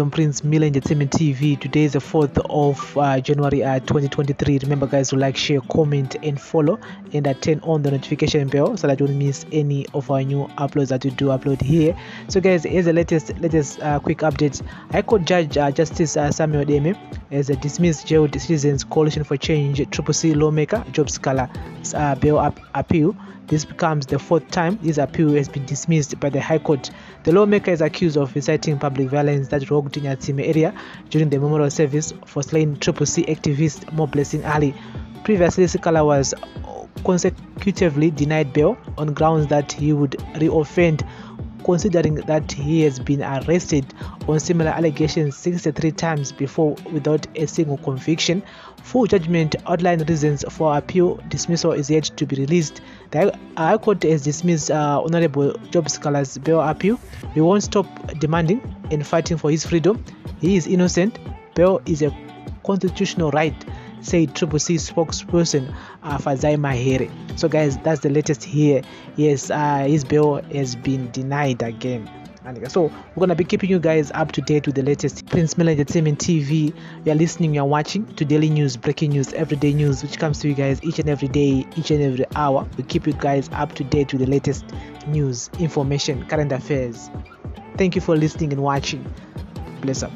on Prince Miller Entertainment TV. Today is the 4th of uh, January uh, 2023. Remember, guys, to like, share, comment, and follow, and uh, turn on the notification bell so that you don't miss any of our new uploads that we do upload here. So, guys, here's the latest latest uh, quick update. High Court Judge uh, Justice uh, Samuel Deme has uh, dismissed jailed Citizens Coalition for Change Triple C lawmaker Job Sikhala bail up appeal. This becomes the fourth time his appeal has been dismissed by the High Court. The lawmaker is accused of inciting public violence that rocked Nyatsime area during the memorial service for slain Triple C activist Moreblessing Ali. Previously, Sikhala was consecutively denied bail on grounds that he would reoffend considering that he has been arrested on similar allegations 63 times before without a single conviction. Full judgment outline reasons for appeal dismissal is yet to be released. The High Court has dismissed uh, Honorable Job Scala's bail appeal. We won't stop demanding and fighting for his freedom. He is innocent. Bail is a constitutional right said Triple C spokesperson uh, Fadzayi Mahere. So, guys, that's the latest here. Yes, uh, his bail has been denied again. And so we're gonna be keeping you guys up to date with the latest Prince Miller Entertainment TV. You are listening, you are watching to daily news, breaking news, everyday news, which comes to you guys each and every day, each and every hour. We keep you guys up to date with the latest news, information, current affairs. Thank you for listening and watching. Bless up.